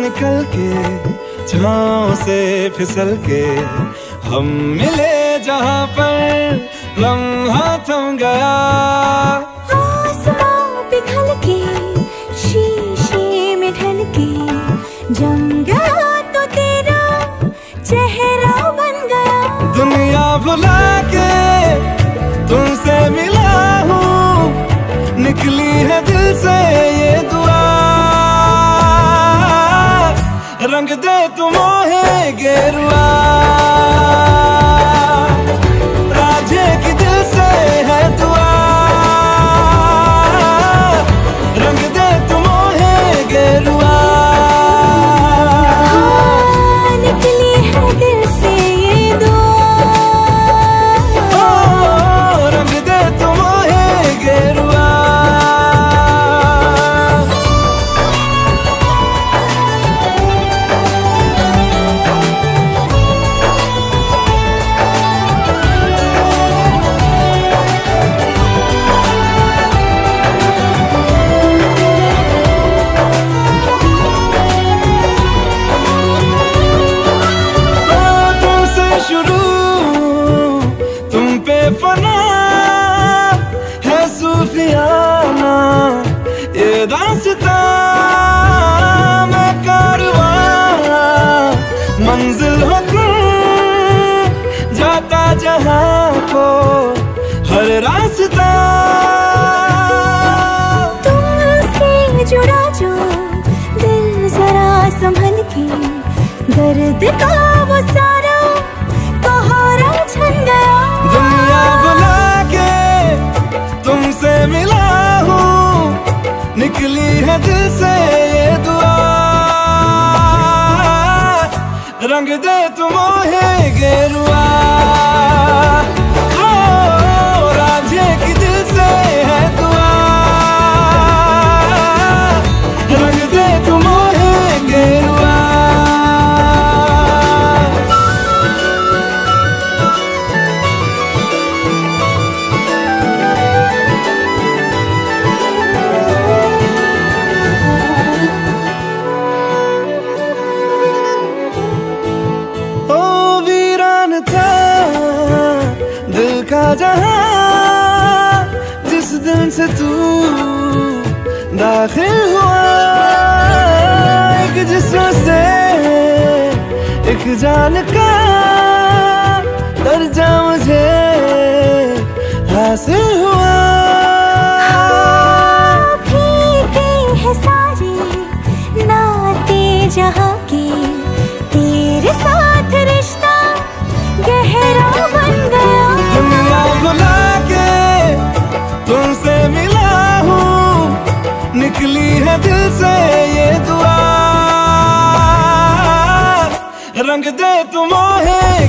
निकल के छाँव से फिसल के हम मिले जहाँ पर लम्हा थम गया। पिघल के शीशे में ढल के जम गया तो तेरा चेहरा बन गया। दुनिया भुला के रंग दे तुम गेरुआ। ये दास्ता मैं कारवा मंजिल हो जाता जहाँ को हर रास्ता। तुमसे जुड़ा जो दिल जरा संभल के दर्द का है दिल से ये दुआ। रंग दे तुम है गेरुआ। जहाँ जिस दिन से तू दाखिल हुआ एक जिस्म से एक जान का निकली है दिल से ये दुआ। रंग दे तुम है